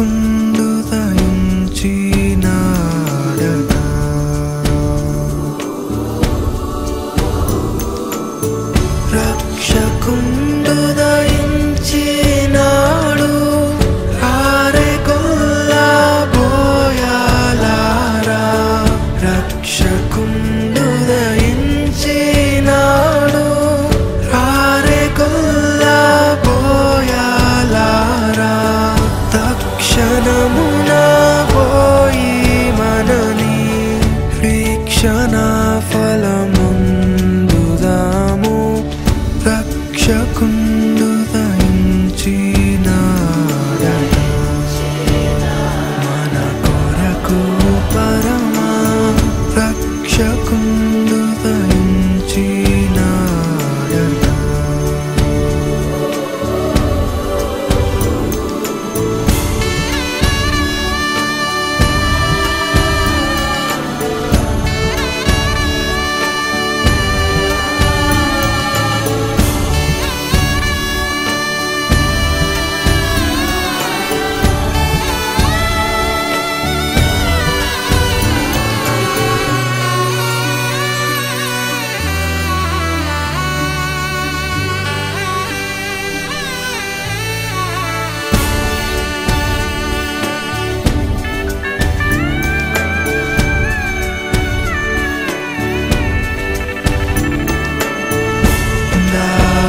రక్షకుండు దయించినాడట రక్షకుండు దయించినాడు 조금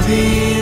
be